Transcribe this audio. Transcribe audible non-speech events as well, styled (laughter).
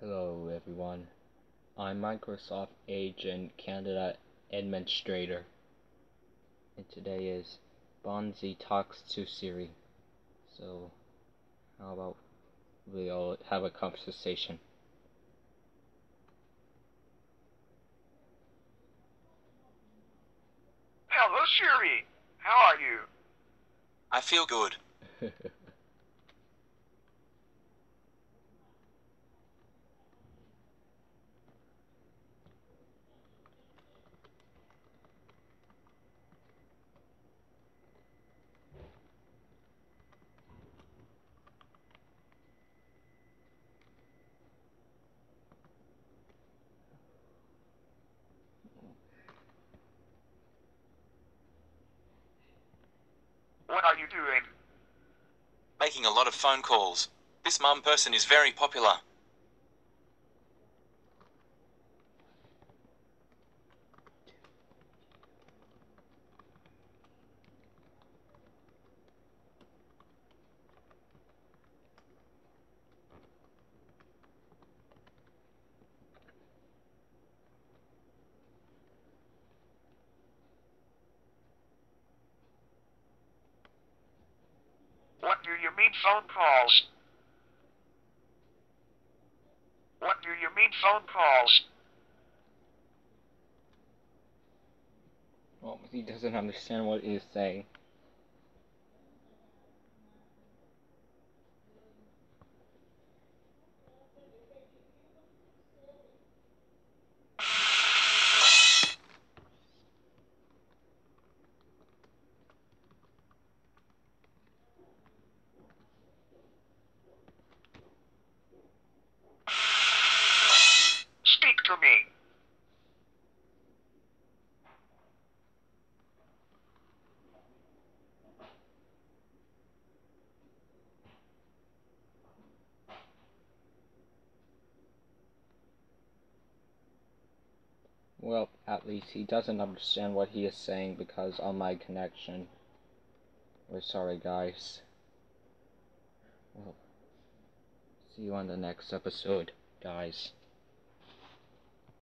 Hello everyone. I'm Microsoft Agent Canada Administrator. And today is Bonzi Talks to Siri. So, how about we all have a conversation? Hello, Siri. How are you? I feel good. (laughs) you doing? Making a lot of phone calls. This mum person is very popular. What do you mean phone calls? What do you mean phone calls? well, he doesn't understand what he's saying. To me. Well, at least he doesn't understand what he is saying because of my connection. We're sorry, guys. Well, see you on the next episode, guys.